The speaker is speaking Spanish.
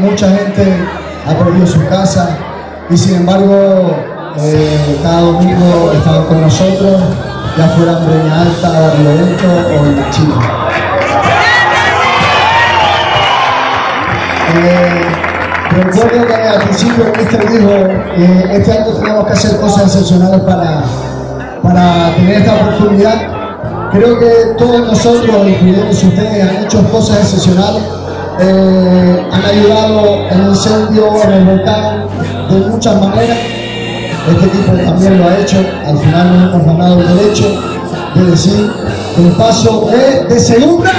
Mucha gente ha perdido su casa y sin embargo eh, cada domingo estaban con nosotros, ya fuera en Breña Alta, Barrio Lento o en Chile. Eh, recuerdo que al principio ministro dijo, este año tenemos que hacer cosas excepcionales para, para tener esta oportunidad. Creo que todos nosotros, incluyendo ustedes, han hecho cosas excepcionales eh, han ayudado en incendio, en el volcán, de muchas maneras. Este equipo también lo ha hecho. Al final nos hemos ganado el derecho de decir el paso es de segunda